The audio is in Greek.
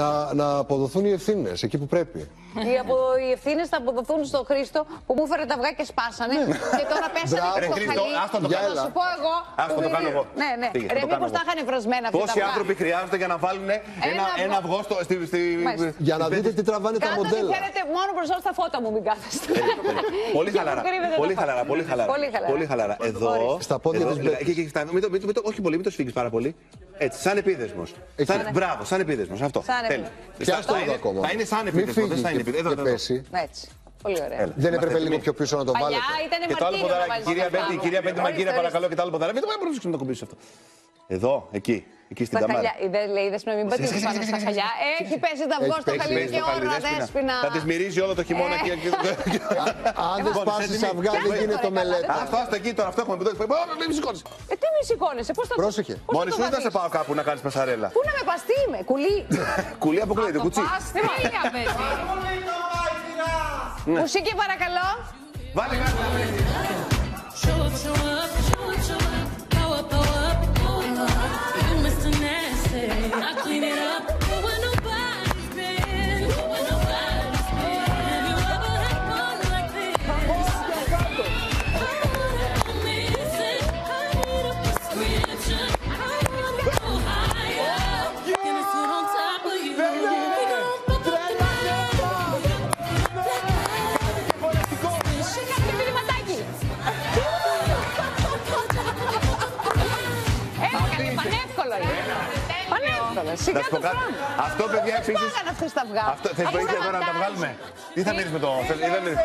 Να, να αποδοθούν οι ευθύνες εκεί που πρέπει. Οι, απο... οι ευθύνες θα αποδοθούν στον Χρήστο που μου έφερε τα αυγά και σπάσανε. και τώρα πέσανε Μπράβο. στο Ρε, Χρήστο, χαλί. άστο το κάνω. Θα σου πω εγώ. Άστο που το κάνω είναι- εγώ. Ναι, ναι. Φύγε, Ρε, το κάνω μήπως εγώ. τα είχαν βρασμένα αυτά τα Πόσοι αυγά. άνθρωποι χρειάζονται για να βάλουν ένα, ένα, αυγό. αυγό στο, στη, στη, Μάλιστα. Για να δείτε τι τραβάνε τα Κάτω τι μοντέλα. θέλετε, μόνο μπροστά στα φώτα μου μην κάθεστε. Πολύ Και χαλαρά. που κρύβεται το Πολύ φως. χαλαρά, πολύ χαλαρά. Πολύ χαλαρά. Πολύ χαλαρά. Εδώ. Ορίστε. Στα πόδια εδώ, της κοίτα, Μπέκης. εκεί, εκεί, στα- μην το- μην το- μην το- Όχι πολύ, μην το σφίγγεις πάρα πολύ. Έτσι, σαν επίδεσμος. Εκεί. Σαν, μπράβο, σαν επίδεσμος. Αυτό. Σαν Τέλει. επίδεσμος. Πιάσ' το Θα εδώ είναι- ακόμα. Θα είναι σαν Μην επίδεσμος. Δεν φύγεις θα είναι και, επίδεσμος. και Εδώ, εδώ, εδώ. πέσει. Έτσι. Πολύ ωραία. Έλα. Δεν έπρεπε Είμαστε λίγο έτοιμοι. πιο πίσω να το Παλιά βάλετε. ήταν Και το άλλο μαρτύριο να ποδαράκι, βάλεις κυρία αυτά. Μπέντη, κυρία Μπέντη, Ορίστε, μαγκύρα, ορίστε. παρακαλώ και το άλλο ποδαράκι. Μην το πάμε να το κουμπίσει αυτό. Εδώ, εκεί. Εκεί στην Στα καμάρα. χαλιά, δεν λέει δεσμε μην πατήσεις πάνω στα χαλιά. Έχει πέσει τα αυγό Έχει στο πέσει, χαλί πέσει και στο χαλί, ώρα δέσποινα. δέσποινα. Θα τη μυρίζει όλο το χειμώνα Ε. και. Αν δεν Λοιπόν, σπάσει έτοιμοι. αυγά, δεν Πιάστε γίνεται το, ρε, μελέτη. καλά. Αυτό, αυτό εκεί τώρα, αυτό έχουμε πει. Μην με σηκώνει. Ε, τι μη σηκώνεσαι, πώς θα Πρόσεχε. πώς θα Μόνη το σου ή θα σε βαθείς; πάω κάπου να κάνεις πασαρέλα. Πού να με πας, τι είμαι, κουλή. Κουλή αποκλείεται, κουτσί. Πας, τι μαγεία, παιδί. Μουσική παρακαλώ. Βάλε κάτι. Πανεύκολο είναι. Πανεύκολο, Να σιγά σου πω το κάτι. χρόνο. Αυτό, παιδιά, Πώς επίση. πάγανε αυτές τα αυγά. Αυτό θες Από βοήθεια τώρα να τα σταματάς. βγάλουμε; Τι θα μείνει με το. θες- είδαμε-